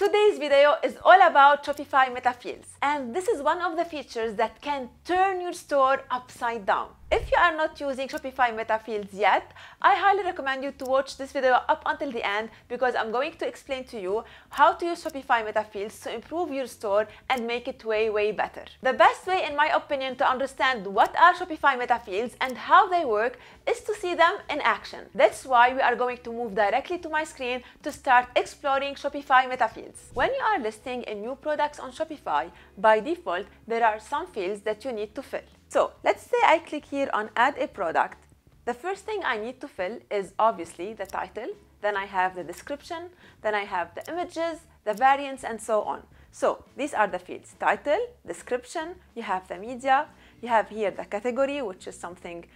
Today's video is all about Shopify Meta Fields and this is one of the features that can turn your store upside down. If you are not using Shopify Meta Fields yet, I highly recommend you to watch this video up until the end because I'm going to explain to you how to use Shopify Meta Fields to improve your store and make it way, way better. The best way, in my opinion, to understand what are Shopify Meta Fields and how they work is to see them in action. That's why we are going to move directly to my screen to start exploring Shopify Meta Fields. When you are listing a new products on Shopify, by default, there are some fields that you need to fill. So let's say I click here on add a product. The first thing I need to fill is obviously the title, then I have the description, then I have the images, the variants and so on. So these are the fields, title, description, you have the media, you have here the category which is something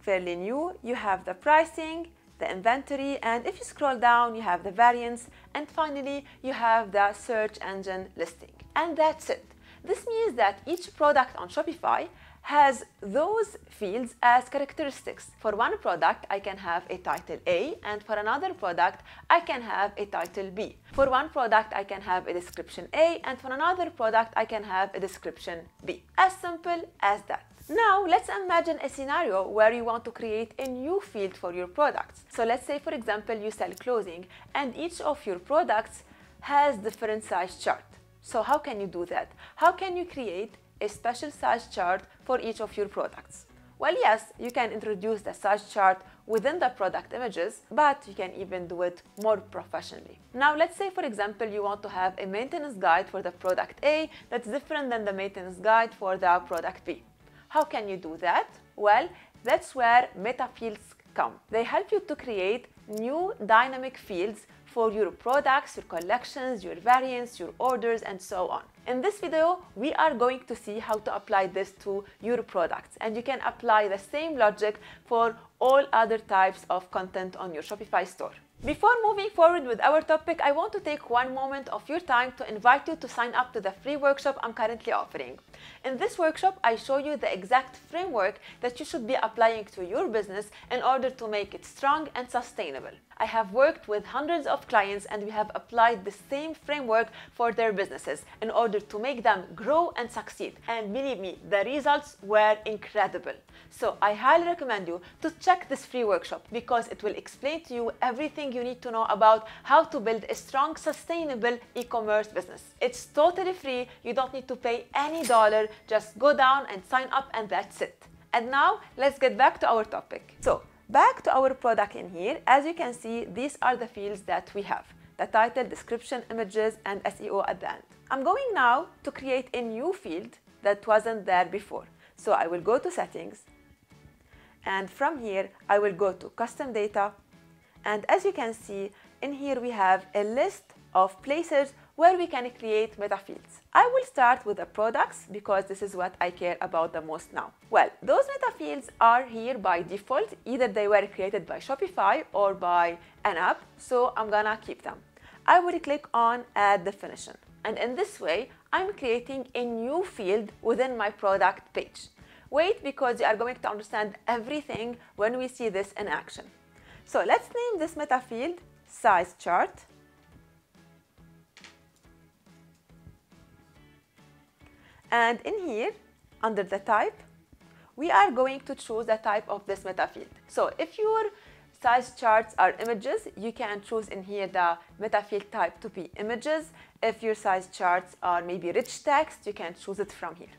fairly new, you have the pricing, the inventory and if you scroll down you have the variants and finally you have the search engine listing. And that's it. This means that each product on Shopify has those fields as characteristics. For one product, I can have a title A, and for another product, I can have a title B. For one product, I can have a description A, and for another product, I can have a description B. As simple as that. Now, let's imagine a scenario where you want to create a new field for your products. So let's say, for example, you sell clothing, and each of your products has different size chart. So how can you do that? How can you create a special size chart for each of your products. Well, yes, you can introduce the size chart within the product images, but you can even do it more professionally. Now, let's say, for example, you want to have a maintenance guide for the product A that's different than the maintenance guide for the product B. How can you do that? Well, that's where meta fields come. They help you to create new dynamic fields for your products, your collections, your variants, your orders, and so on. In this video, we are going to see how to apply this to your products. And you can apply the same logic for all other types of content on your Shopify store. Before moving forward with our topic, I want to take one moment of your time to invite you to sign up to the free workshop I'm currently offering. In this workshop, I show you the exact framework that you should be applying to your business in order to make it strong and sustainable. I have worked with hundreds of clients and we have applied the same framework for their businesses in order to make them grow and succeed. And believe me, the results were incredible. So I highly recommend you to check this free workshop because it will explain to you everything you need to know about how to build a strong, sustainable e-commerce business. It's totally free. You don't need to pay any dollar. Just go down and sign up and that's it. And now let's get back to our topic. So Back to our product in here, as you can see, these are the fields that we have. The title, description, images, and SEO at the end. I'm going now to create a new field that wasn't there before. So I will go to settings, and from here, I will go to custom data. And as you can see, in here we have a list of places where we can create meta fields. I will start with the products because this is what I care about the most now. Well, those meta fields are here by default. Either they were created by Shopify or by an app, so I'm gonna keep them. I will click on add definition. And in this way, I'm creating a new field within my product page. Wait because you are going to understand everything when we see this in action. So let's name this meta field size chart And in here, under the type, we are going to choose the type of this meta field. So if your size charts are images, you can choose in here the meta field type to be images. If your size charts are maybe rich text, you can choose it from here.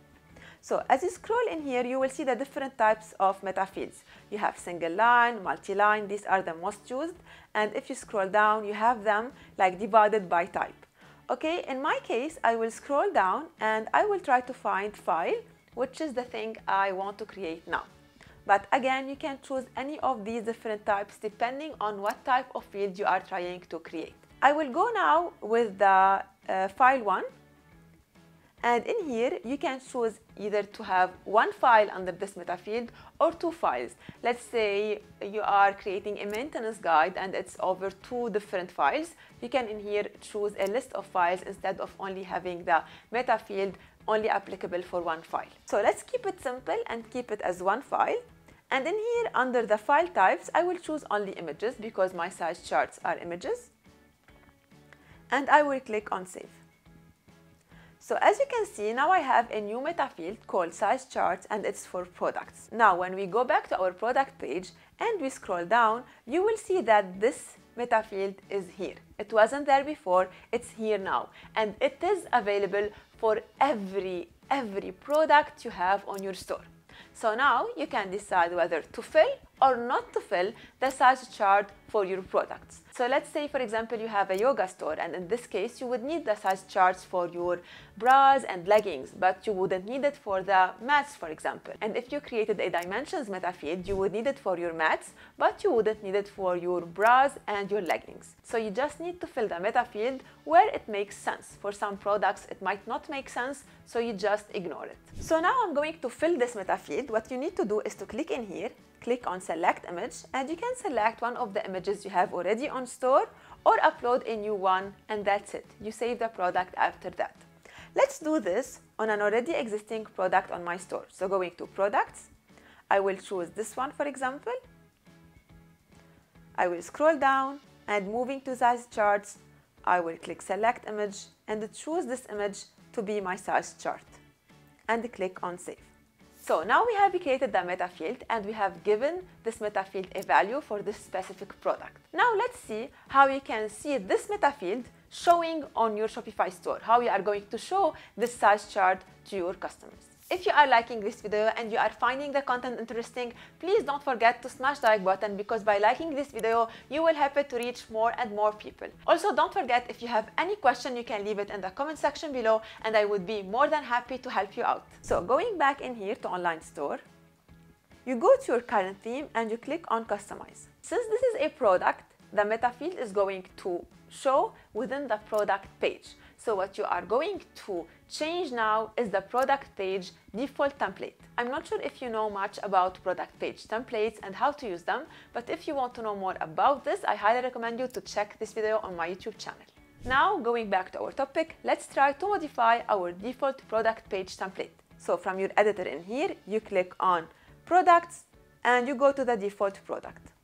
So as you scroll in here, you will see the different types of meta fields. You have single line, multi-line, these are the most used. And if you scroll down, you have them like divided by type. Okay, in my case, I will scroll down and I will try to find file, which is the thing I want to create now. But again, you can choose any of these different types depending on what type of field you are trying to create. I will go now with the uh, file one and in here, you can choose either to have one file under this meta field or two files. Let's say you are creating a maintenance guide and it's over two different files. You can in here choose a list of files instead of only having the meta field only applicable for one file. So let's keep it simple and keep it as one file. And in here, under the file types, I will choose only images because my size charts are images. and I will click on save. So as you can see, now I have a new meta field called size charts and it's for products. Now, when we go back to our product page and we scroll down, you will see that this meta field is here. It wasn't there before, it's here now. And it is available for every, every product you have on your store. So now you can decide whether to fill or not to fill the size chart for your products. So let's say, for example, you have a yoga store, and in this case, you would need the size charts for your bras and leggings, but you wouldn't need it for the mats, for example. And if you created a dimensions meta field, you would need it for your mats, but you wouldn't need it for your bras and your leggings. So you just need to fill the meta field where it makes sense. For some products, it might not make sense, so you just ignore it. So now I'm going to fill this meta field. What you need to do is to click in here, click on select image and you can select one of the images you have already on store or upload a new one and that's it. You save the product after that. Let's do this on an already existing product on my store. So going to products, I will choose this one for example. I will scroll down and moving to size charts, I will click select image and choose this image to be my size chart and click on save. So now we have created the meta field and we have given this meta field a value for this specific product. Now let's see how you can see this meta field showing on your Shopify store, how you are going to show this size chart to your customers. If you are liking this video and you are finding the content interesting, please don't forget to smash the like button because by liking this video, you will help it to reach more and more people. Also, don't forget if you have any question, you can leave it in the comment section below and I would be more than happy to help you out. So going back in here to online store, you go to your current theme and you click on customize. Since this is a product, the meta field is going to show within the product page. So what you are going to change now is the product page default template. I'm not sure if you know much about product page templates and how to use them, but if you want to know more about this, I highly recommend you to check this video on my YouTube channel. Now, going back to our topic, let's try to modify our default product page template. So from your editor in here, you click on products and you go to the default product.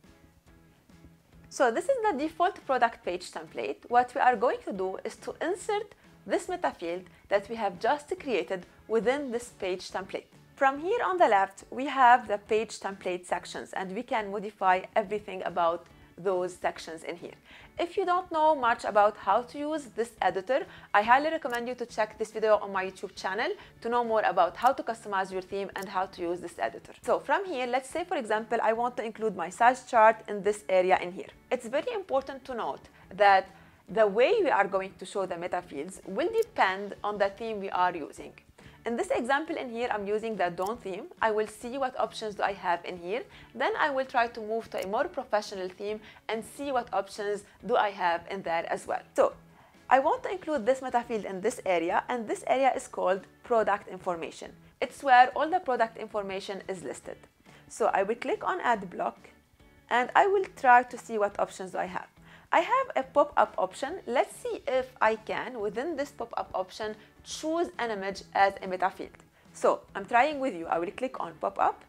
So this is the default product page template. What we are going to do is to insert this meta field that we have just created within this page template. From here on the left, we have the page template sections and we can modify everything about those sections in here. If you don't know much about how to use this editor, I highly recommend you to check this video on my YouTube channel to know more about how to customize your theme and how to use this editor. So from here, let's say for example, I want to include my size chart in this area in here. It's very important to note that the way we are going to show the meta fields will depend on the theme we are using. In this example in here, I'm using the Dawn theme. I will see what options do I have in here. Then I will try to move to a more professional theme and see what options do I have in there as well. So I want to include this meta field in this area and this area is called product information. It's where all the product information is listed. So I will click on add block and I will try to see what options do I have. I have a pop-up option. Let's see if I can, within this pop-up option, choose an image as a meta field. So I'm trying with you. I will click on pop-up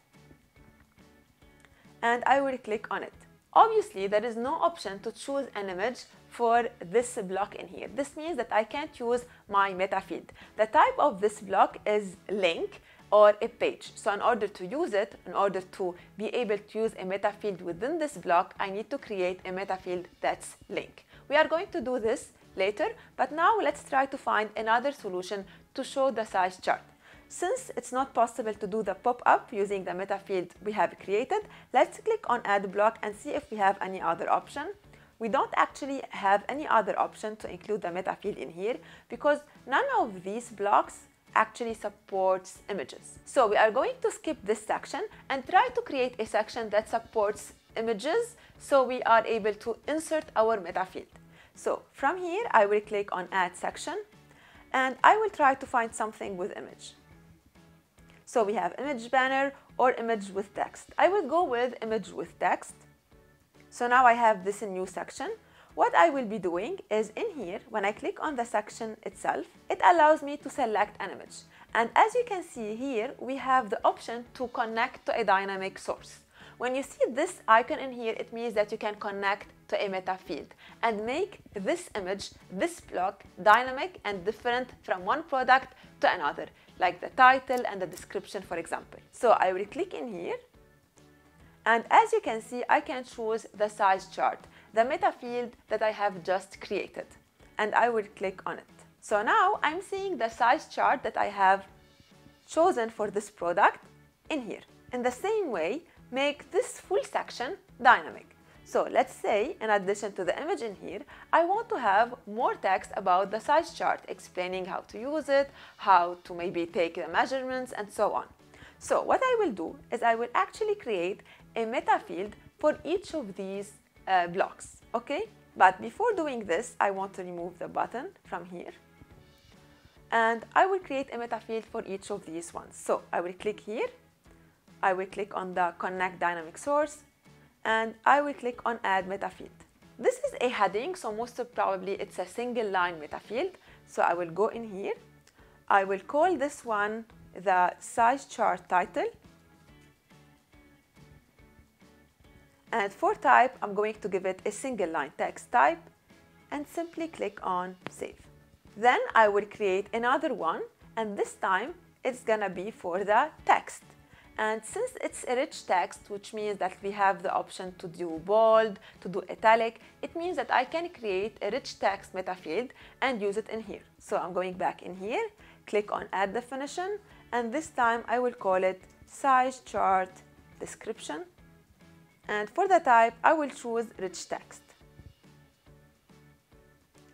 and I will click on it. Obviously, there is no option to choose an image for this block in here. This means that I can't use my meta field. The type of this block is link or a page. So in order to use it, in order to be able to use a meta field within this block, I need to create a meta field that's link. We are going to do this later, but now let's try to find another solution to show the size chart. Since it's not possible to do the pop-up using the meta field we have created, let's click on add block and see if we have any other option. We don't actually have any other option to include the meta field in here because none of these blocks actually supports images. So we are going to skip this section and try to create a section that supports images so we are able to insert our meta field. So from here, I will click on add section and I will try to find something with image. So we have image banner or image with text. I will go with image with text. So now I have this new section what I will be doing is in here, when I click on the section itself, it allows me to select an image. And as you can see here, we have the option to connect to a dynamic source. When you see this icon in here, it means that you can connect to a meta field and make this image, this block, dynamic and different from one product to another, like the title and the description, for example. So I will click in here. And as you can see, I can choose the size chart, the meta field that I have just created. And I will click on it. So now I'm seeing the size chart that I have chosen for this product in here. In the same way, make this full section dynamic. So let's say, in addition to the image in here, I want to have more text about the size chart, explaining how to use it, how to maybe take the measurements, and so on. So what I will do is I will actually create a meta field for each of these uh, blocks, okay? But before doing this, I want to remove the button from here. And I will create a meta field for each of these ones. So I will click here. I will click on the connect dynamic source and I will click on add meta field. This is a heading, so most probably it's a single line meta field. So I will go in here. I will call this one the size chart title. And for type, I'm going to give it a single line text type and simply click on save. Then I will create another one and this time it's gonna be for the text. And since it's a rich text, which means that we have the option to do bold, to do italic, it means that I can create a rich text meta field and use it in here. So I'm going back in here, click on add definition, and this time I will call it size chart description. And for the type, I will choose rich text.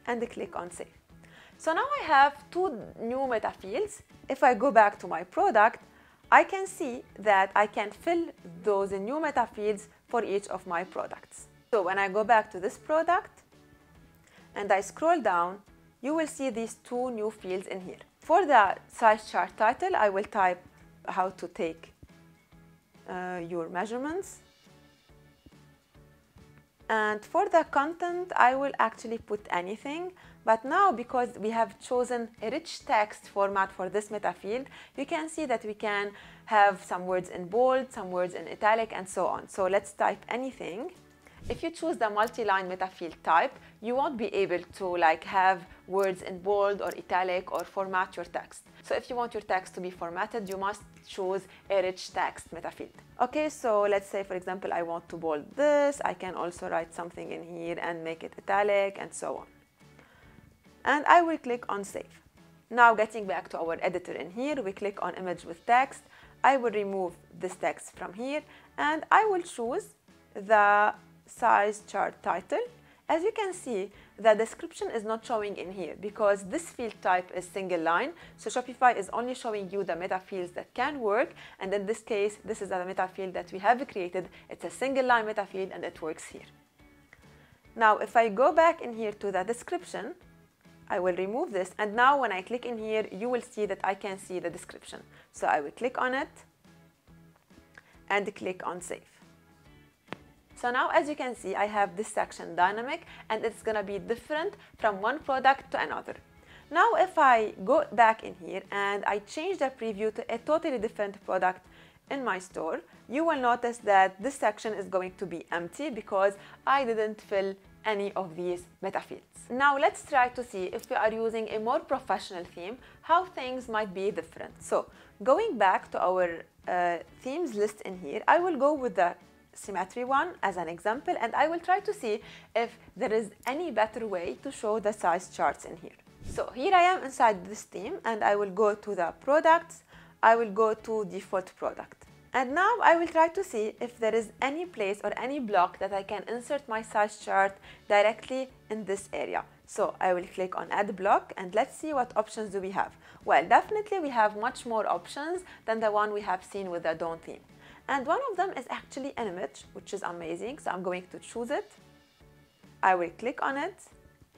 And click on save. So now I have two new meta fields. If I go back to my product, I can see that I can fill those new meta fields for each of my products. So when I go back to this product and I scroll down, you will see these two new fields in here. For the size chart title, I will type how to take uh, your measurements. And for the content, I will actually put anything. But now, because we have chosen a rich text format for this meta field, you can see that we can have some words in bold, some words in italic, and so on. So let's type anything. If you choose the multi-line meta field type, you won't be able to like have words in bold or italic or format your text. So if you want your text to be formatted, you must choose a rich text meta field. Okay, so let's say for example, I want to bold this. I can also write something in here and make it italic and so on and I will click on save. Now getting back to our editor in here, we click on image with text. I will remove this text from here and I will choose the size chart title. As you can see, the description is not showing in here because this field type is single line. So Shopify is only showing you the meta fields that can work. And in this case, this is the meta field that we have created. It's a single line meta field and it works here. Now, if I go back in here to the description, I will remove this and now when I click in here you will see that I can see the description. So I will click on it and click on save. So now as you can see I have this section dynamic and it's gonna be different from one product to another. Now if I go back in here and I change the preview to a totally different product in my store, you will notice that this section is going to be empty because I didn't fill any of these meta fields. Now let's try to see if we are using a more professional theme, how things might be different. So going back to our uh, themes list in here, I will go with the symmetry one as an example and I will try to see if there is any better way to show the size charts in here. So here I am inside this theme and I will go to the products, I will go to default product. And now I will try to see if there is any place or any block that I can insert my size chart directly in this area. So I will click on add block and let's see what options do we have. Well, definitely we have much more options than the one we have seen with the Dawn theme. And one of them is actually an image, which is amazing. So I'm going to choose it. I will click on it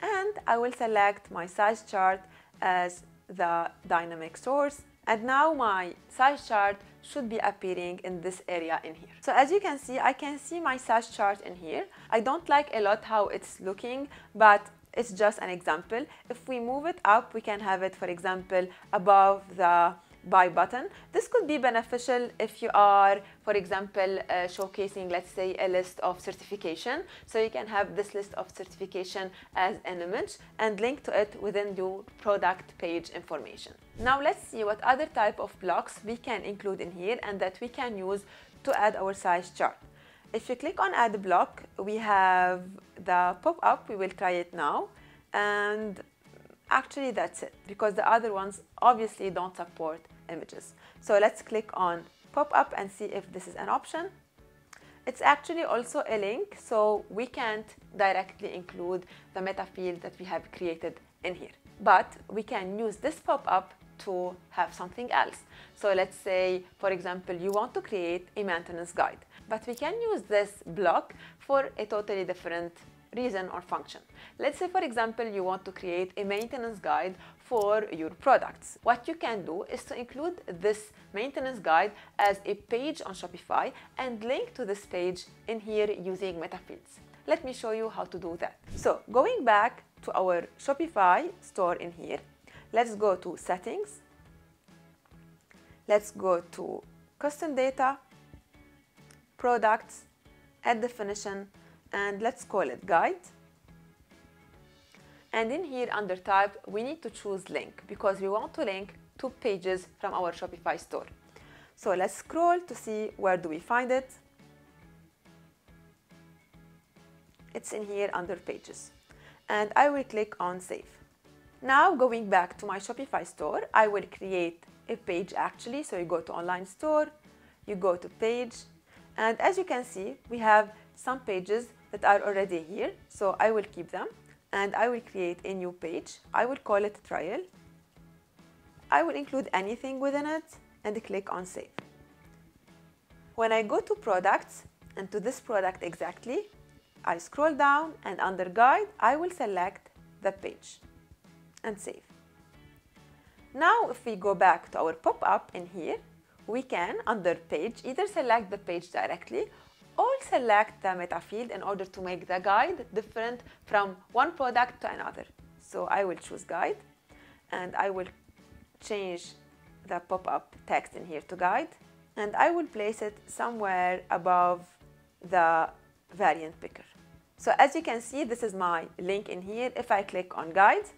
and I will select my size chart as the dynamic source and now my size chart should be appearing in this area in here. So as you can see, I can see my size chart in here. I don't like a lot how it's looking, but it's just an example. If we move it up, we can have it, for example, above the buy button. This could be beneficial if you are, for example, uh, showcasing, let's say, a list of certification. So you can have this list of certification as an image and link to it within your product page information. Now let's see what other type of blocks we can include in here and that we can use to add our size chart. If you click on add block, we have the pop-up, we will try it now. And actually that's it because the other ones obviously don't support images. So let's click on pop-up and see if this is an option. It's actually also a link, so we can't directly include the meta field that we have created in here. But we can use this pop-up to have something else. So let's say, for example, you want to create a maintenance guide, but we can use this block for a totally different reason or function. Let's say, for example, you want to create a maintenance guide for your products. What you can do is to include this maintenance guide as a page on Shopify and link to this page in here using meta fields. Let me show you how to do that. So going back to our Shopify store in here, let's go to settings. Let's go to custom data, products, add definition, and let's call it guide. And in here under type, we need to choose link because we want to link two pages from our Shopify store. So let's scroll to see where do we find it. It's in here under pages. And I will click on save. Now going back to my Shopify store, I will create a page actually. So you go to online store, you go to page, and as you can see, we have some pages that are already here. So I will keep them and I will create a new page. I will call it trial. I will include anything within it and click on save. When I go to products and to this product exactly, I scroll down and under guide, I will select the page and save. Now if we go back to our pop-up in here, we can under page either select the page directly or select the meta field in order to make the guide different from one product to another. So I will choose guide and I will change the pop-up text in here to guide and I will place it somewhere above the variant picker. So as you can see, this is my link in here. If I click on guide,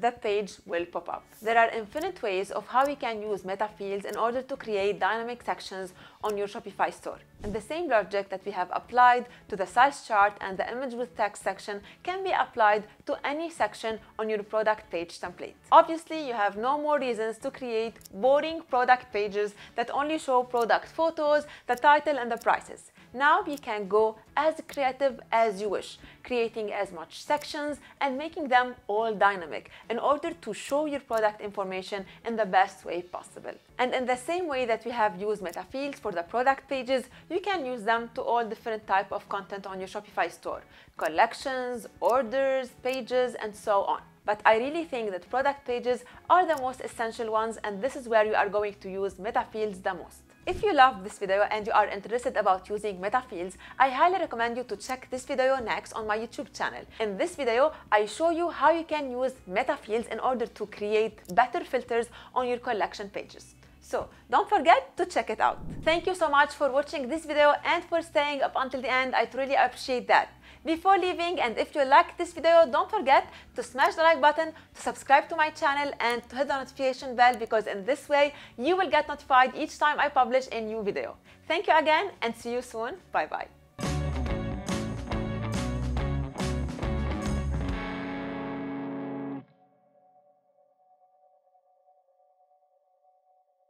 the page will pop up. There are infinite ways of how you can use meta fields in order to create dynamic sections on your Shopify store. And the same logic that we have applied to the size chart and the image with text section can be applied to any section on your product page template. Obviously, you have no more reasons to create boring product pages that only show product photos, the title and the prices. Now you can go as creative as you wish, creating as much sections and making them all dynamic in order to show your product information in the best way possible. And in the same way that we have used meta fields for the product pages, you can use them to all different type of content on your Shopify store, collections, orders, pages, and so on. But I really think that product pages are the most essential ones and this is where you are going to use meta fields the most. If you love this video and you are interested about using meta fields, I highly recommend you to check this video next on my YouTube channel. In this video, I show you how you can use meta fields in order to create better filters on your collection pages. So don't forget to check it out. Thank you so much for watching this video and for staying up until the end. I truly appreciate that. Before leaving and if you like this video, don't forget to smash the like button, to subscribe to my channel and to hit the notification bell because in this way you will get notified each time I publish a new video. Thank you again and see you soon. Bye bye.